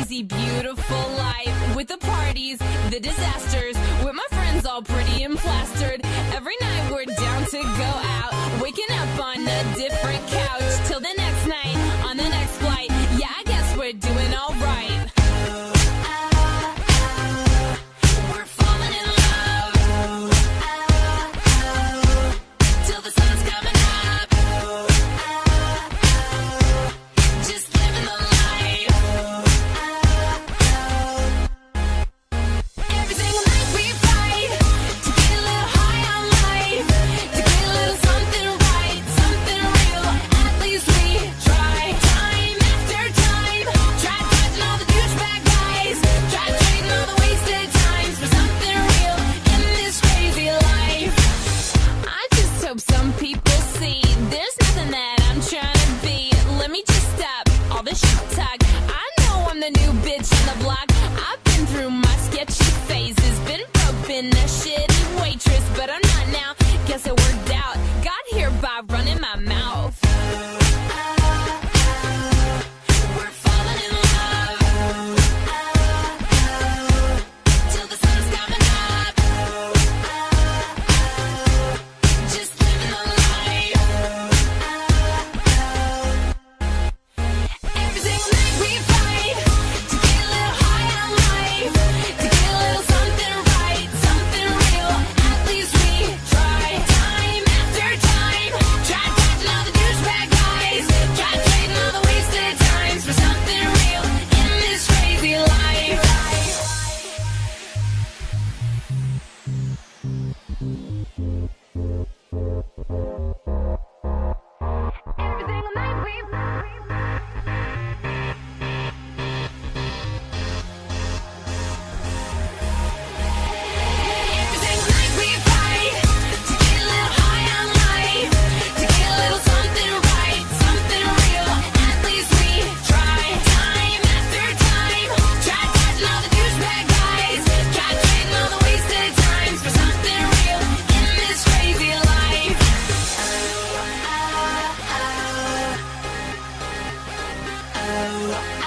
crazy, beautiful life with the parties, the disasters, with my friends all pretty and plastered. Every night we're down to go out, Trying to be. Let me just stop all this shit talk. I know I'm the new bitch on the block. I've been through my sketchy phases, been broke, been a shitty waitress, but I'm not now. Guess it worked out. Cinderella.